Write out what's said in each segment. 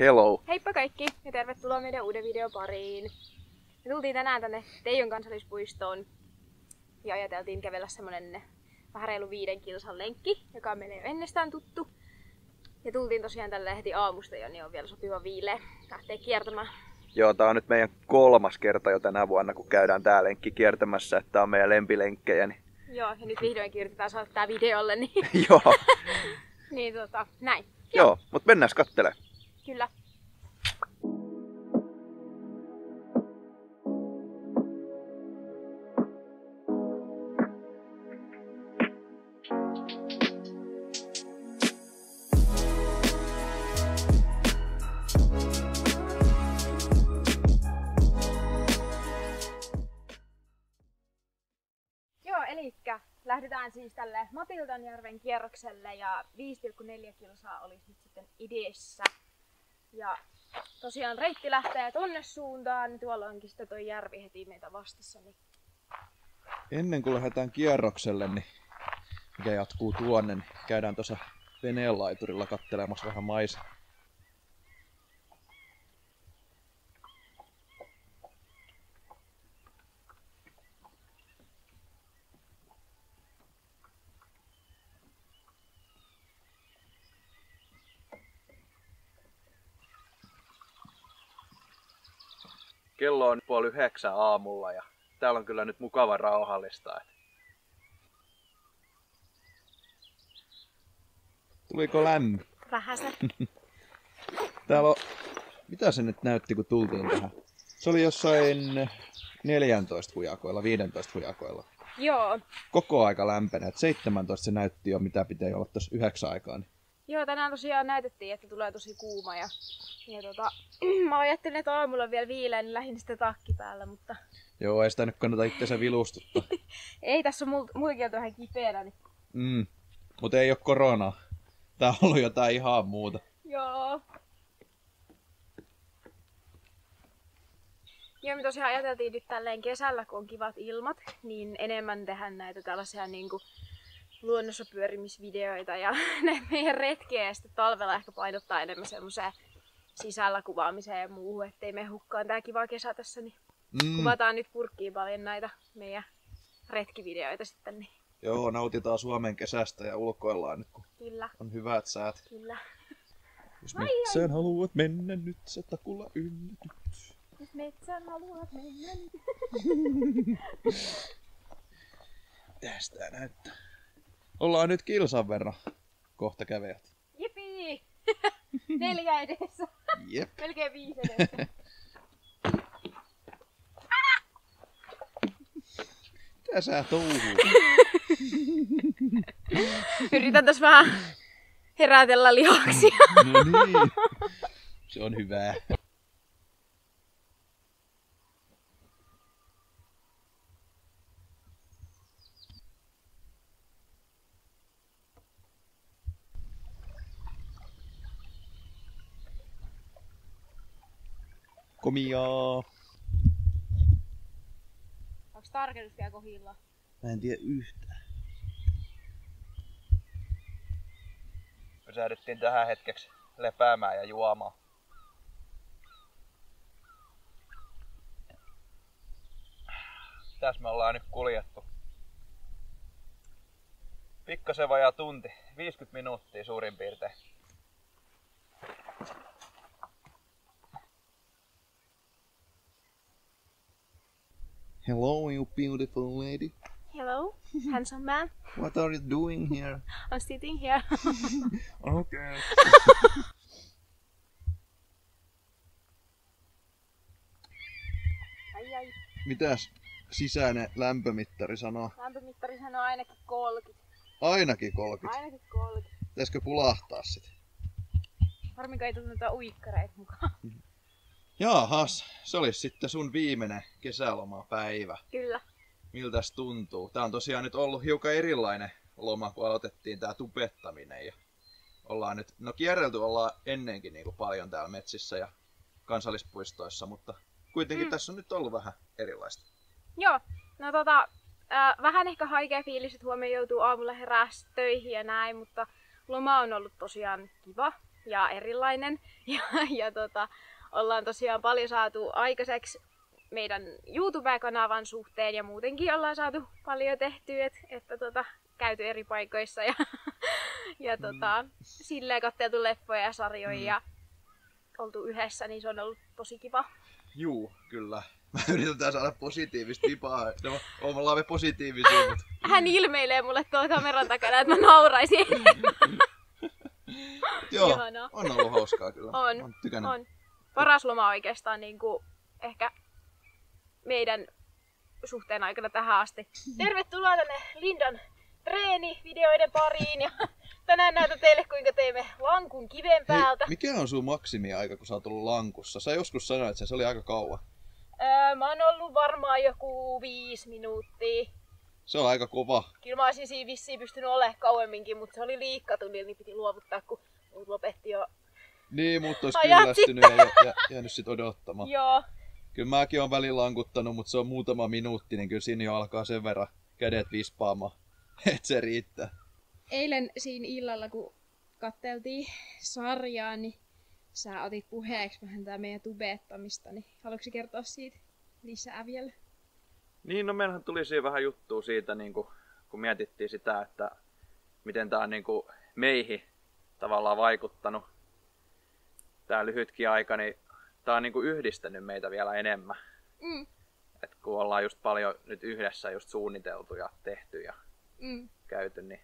Hello! Heippa kaikki ja tervetuloa meidän uuden videon pariin. Me tultiin tänään tänne Teijon kansallispuistoon ja ajateltiin kävellä semmonen vähän reilu viiden kilsan lenkki, joka on meille jo ennestään tuttu. Ja tultiin tosiaan tälle heti aamusta jo, niin on vielä sopiva viileä lähteä kiertämään. Joo, tää on nyt meidän kolmas kerta jo tänä vuonna, kun käydään tää lenkki kiertämässä, että tää on meidän lempilenkkejä. Niin... Joo, ja nyt vihdoinkin yritetään saada tää videolle, niin, Joo, niin tota, näin. joo, mutta mennään kattele. Kyllä. Lähdetään siis tälle Matildanjärven kierrokselle ja 5,4 kilsaa olisi nyt sitten ideessä. Ja tosiaan reitti lähtee tonne suuntaan, niin tuolla onkin sitten toi järvi heti meitä vastassa. Niin... Ennen kuin lähdetään kierrokselle, niin mikä jatkuu tuonne, niin käydään tuossa veneenlaiturilla kattelemassa vähän maisa. Kello on puoli yhdeksän aamulla ja täällä on kyllä nyt mukava rauhallista. Tuliko lämmin? Vähän se. Täällä on... Mitä se nyt näytti, kun tultiin tähän? Se oli jossain 14 hujakoilla, 15 hujakoilla. Joo. Koko aika lämpenee. Et 17 se näytti jo, mitä pitää olla tuossa yhdeksän aikaa. Niin. Joo, tänään tosiaan näytettiin, että tulee tosi kuuma ja, ja tota, mä ajattelin, että aamulla on vielä viileä, niin lähdin sitten takki päällä, mutta Joo, ei sitä nyt kannata itseänsä vilustuttaa. ei tässä on mullakin on vähän kipeänä, niin Mm. Mutta ei ole koronaa. Tää on ollut jotain ihan muuta. Joo. Joo, me tosiaan ajateltiin nyt tälleen kesällä, kun on kivat ilmat, niin enemmän tehdä näitä tällaisia niinku luonnossa pyörimisvideoita ja näitä meidän retkiä ja sitten talvella ehkä painottaa enemmän semmoiseen sisällä kuvaamiseen ja muuhun, ettei me hukkaan tää kiva kesä tässä, niin Mm. kuvataan nyt purkkiin paljon näitä meidän retkivideoita sitten, niin Joo, nautitaan Suomen kesästä ja ulkoillaan nyt, kun kyllä, on hyvät säät. kyllä. Jos metsään haluat mennä nyt, se takulla yllätyt. Jos metsään haluat mennä, Mitäs tää näyttää? Ollaan nyt kilsan verran kohta kävijät. Jipii! Neljä edessä. Jep. Melkein viisi edessä. Mitä sä touhuut? Yritän tässä vähän herätellä lihaksia. No niin. Se on hyvää. Komiaa. Onko tarkennus vielä kohilla? Mä en tiedä yhtään. Pysähdyttiin tähän hetkeksi lepäämään ja juomaan. Tässä me ollaan nyt kuljettu. Pikkasen vajaa tunti, 50 minuuttia suurin piirtein. Hello, you beautiful lady. Hello, handsome man. What are you doing here? I'm sitting here. Okay. Ai ai. Mitäs sisäinen lämpömittari sanoo? Lämpömittari sanoo ainakin 30. Ainakin 30. Ainakin 30. Pitäisikö pulahtaa sit? Harmikaan ei tullut noita uikkareita mukaan. Jaahas, se olisi sitten sun viimeinen kesälomapäivä. Kyllä. Miltäs tuntuu? Tää on tosiaan nyt ollut hiukan erilainen loma, kun aloitettiin tää tupettaminen. Ja ollaan nyt, no kierrelty ollaan ennenkin niin kuin paljon täällä metsissä ja kansallispuistoissa, mutta kuitenkin Mm. tässä on nyt ollut vähän erilaista. Joo, no tota, äh, vähän ehkä haikea fiilis, että huomenna joutuu aamulla herää töihin ja näin, mutta loma on ollut tosiaan kiva. ja erilainen. Ja, ja tota, ollaan tosiaan paljon saatu aikaiseksi meidän YouTube-kanavan suhteen ja muutenkin ollaan saatu paljon tehtyä, että, että tota, käyty eri paikoissa ja, ja mm. tota, silleen katteltu leffoja ja sarjoja mm. ja oltu yhdessä, niin se on ollut tosi kiva. Juu, kyllä. Mä yritän saada positiivista vipaa. No, ollaan me positiivisia, mutta... Hän ilmeilee mulle tuolla kameran takana, että mä nauraisin. Joo, Ihanaa. on ollut hauskaa kyllä. On, on, on. Paras loma oikeastaan niin kuin ehkä meidän suhteen aikana tähän asti. Tervetuloa tänne Lindan treenivideoiden pariin ja tänään näytän teille kuinka teemme lankun kiven päältä. Hei, mikä on sun maksimiaika kun sä oot ollut lankussa? Sä joskus sanoit, että se oli aika kauan. Öö, mä oon ollut varmaan joku viisi minuuttia. Se on aika kova. Kyllä mä olisin siinä vissiin pystynyt olemaan kauemminkin, mutta se oli liikkatunnin, niin piti luovuttaa, kun mut lopetti jo Niin, mutta olisi kyllästynyt ja jä, jäänyt sit odottamaan. Joo. Kyllä mäkin on välillä lankuttanut, mutta se on muutama minuutti, niin kyllä siinä jo alkaa sen verran kädet vispaamaan, että se riittää. Eilen siinä illalla, kun katteltiin sarjaa, niin sä otit puheeksi vähän tää meidän tubettamista, niin haluatko kertoa siitä lisää vielä? Niin, no meillähän tuli siinä vähän juttua siitä, niin kun, kun mietittiin sitä, että miten tämä on niin kuin meihin tavallaan vaikuttanut tämä lyhytkin aika, niin tämä on niin kuin yhdistänyt meitä vielä enemmän. Mm. Et kun ollaan just paljon nyt yhdessä just suunniteltu ja tehty ja mm. käyty, niin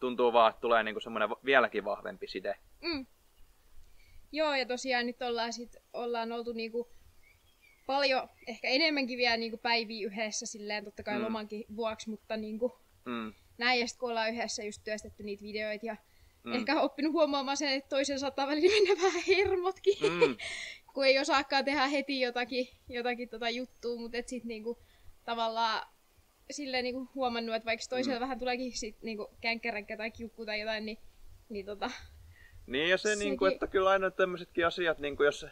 tuntuu vaan, että tulee niin semmoinen vieläkin vahvempi side. Mm. Joo, ja tosiaan nyt ollaan, sit, ollaan oltu niinku paljon, ehkä enemmänkin vielä niinku päiviä yhdessä silleen, totta kai mm. lomankin vuoksi, mutta niinku, mm. näin, ja sitten kun ollaan yhdessä just työstetty niitä videoita ja mm. ehkä oppinut huomaamaan sen, että toisen saattaa välillä mennä vähän hermotkin, mm. kun ei osaakaan tehdä heti jotakin, jotakin tota juttua, mutta et sitten niinku, tavallaan silleen niinku huomannut, että vaikka toisella mm. vähän tuleekin sit niinku känkkäränkkä tai kiukku tai jotain, niin, niin tota, niin ja se, Sekin... niin kuin, että kyllä aina tämmöisetkin asiat, niin kuin jos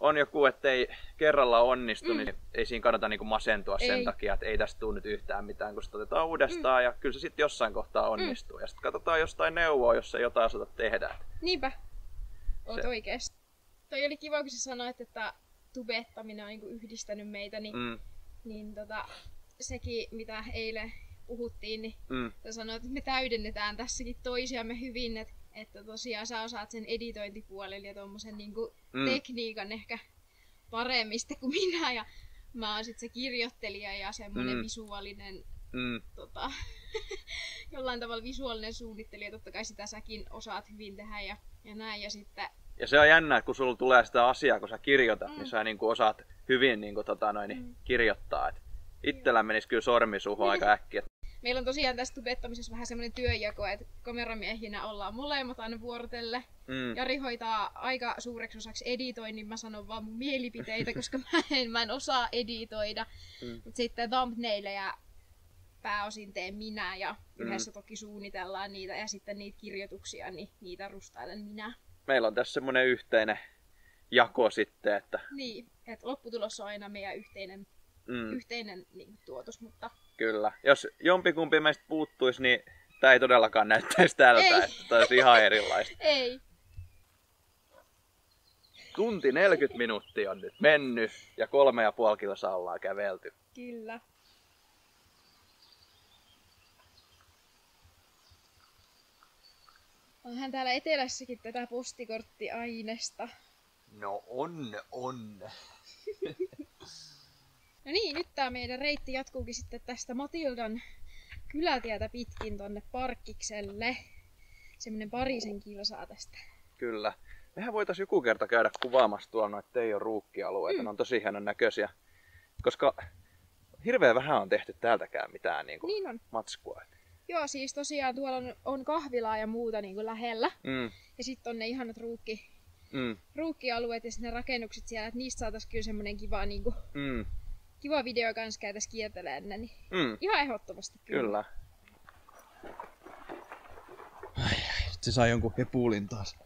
on joku, että ei kerralla onnistu, mm. niin ei siinä kannata niin kuin masentua ei. sen takia, että ei tästä tule nyt yhtään mitään, kun sitä otetaan uudestaan mm. ja kyllä se sitten jossain kohtaa mm. onnistuu. Mm. Ja sitten katsotaan jostain neuvoa, jos ei jotain osata tehdä. Niinpä. Oot se... oikeesti. Toi oli kiva, kun sä sanoit, että tubettaminen on niin kuin yhdistänyt meitä, niin, mm. niin tota, sekin, mitä eilen puhuttiin, niin mm. sä sanoit, että me täydennetään tässäkin toisiamme hyvin, että että tosiaan sä osaat sen editointipuolen ja tuommoisen niinku mm. tekniikan ehkä paremmista kuin minä ja mä oon sitten se kirjoittelija ja semmoinen mm. visuaalinen mm. tota, jollain tavalla visuaalinen suunnittelija, totta kai sitä säkin osaat hyvin tehdä ja, ja näin ja sitten ja se on jännä, kun sulla tulee sitä asiaa, kun sä kirjoitat, niin mm. niin sä niin kuin osaat hyvin niin kuin, tota, noin, mm. kirjoittaa. Et itsellä menisi kyllä sormi suhun aika äkkiä meillä on tosiaan tässä tubettamisessa vähän semmoinen työjako, että kameramiehinä ollaan molemmat aina vuorotelle. Mm. Jari hoitaa aika suureksi osaksi editoinnin, mä sanon vaan mun mielipiteitä, koska mä en, mä en osaa editoida. Mm. Mutta sitten thumbnaileja pääosin teen minä ja mm. yhdessä toki suunnitellaan niitä ja sitten niitä kirjoituksia, niin niitä rustailen minä. Meillä on tässä semmoinen yhteinen jako sitten, että... Niin, että lopputulos on aina meidän yhteinen, mm. yhteinen niin, tuotos, mutta Kyllä. Jos jompikumpi meistä puuttuisi, niin tämä ei todellakaan näyttäisi tältä, ei. että tämä olisi ihan erilaista. Ei. Tunti 40 minuuttia on nyt mennyt ja kolme ja puoli kilsaa ollaan kävelty. Kyllä. Onhan täällä etelässäkin tätä postikorttiainesta. No on, on. No niin, nyt tämä meidän reitti jatkuukin sitten tästä Matildan kylätietä pitkin tonne Parkkikselle. Semmonen parisen kilsaa tästä. Kyllä. Mehän voitaisiin joku kerta käydä kuvaamassa tuolla noita Teijon ruukkialueita. Mm. Ne on tosi hienon näköisiä. Koska hirveän vähän on tehty täältäkään mitään niin kuin niin on. matskua. Joo, siis tosiaan tuolla on, on kahvilaa ja muuta niin kuin lähellä. Mm. Ja sitten on ne ihanat ruukki, mm. ruukkialueet ja sitten ne rakennukset siellä, että niistä saataisiin kyllä semmoinen kiva niin kuin, mm kiva video kans käytäis kiertelemään ne, niin mm. ihan ehdottomasti kyllä. Kyllä. Ai, se sai jonkun hepuulin taas.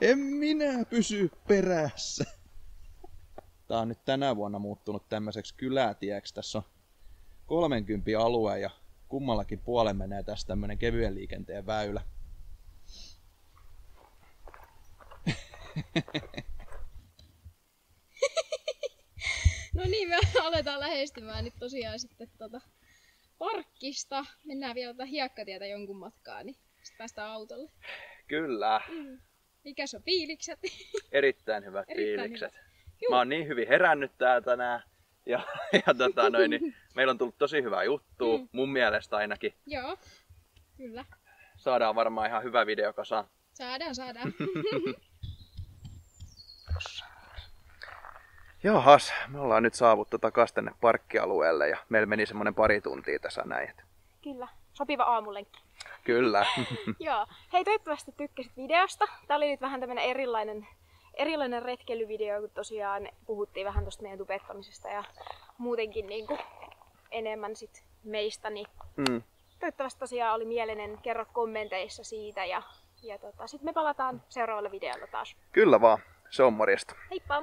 En minä pysy perässä. Tää on nyt tänä vuonna muuttunut tämmöiseksi kylätieksi. Tässä on 30 alue ja kummallakin puolen menee tästä tämmönen kevyen liikenteen väylä. no niin, me aletaan lähestymään nyt tosiaan sitten tota parkkista. Mennään vielä tätä hiekkatietä jonkun matkaa, niin sitten päästään autolle. Kyllä, Mikä on fiilikset? erittäin hyvät Erittäin fiilikset. Juu. Mä oon niin hyvin herännyt täällä tänään. Ja, ja tota noin, niin meillä on tullut tosi hyvää juttua, Mm. mun mielestä ainakin. Joo, kyllä. Saadaan varmaan ihan hyvä video kasaan. Saadaan, saadaan. Jahas, me ollaan nyt saavuttu takaisin tänne parkkialueelle ja meillä meni semmonen pari tuntia tässä näin. kyllä. Sopiva aamulenkki. Kyllä. Joo. Hei, toivottavasti tykkäsit videosta. Tää oli nyt vähän tämmönen erilainen, erilainen retkeilyvideo, kun tosiaan puhuttiin vähän tosta meidän tubettamisesta ja muutenkin niinku enemmän sit meistä, niin Mm. toivottavasti tosiaan oli mielinen. Kerro kommenteissa siitä ja, ja tota, sitten me palataan seuraavalla videolla taas. Kyllä vaan. Se on morjesta. Heippa!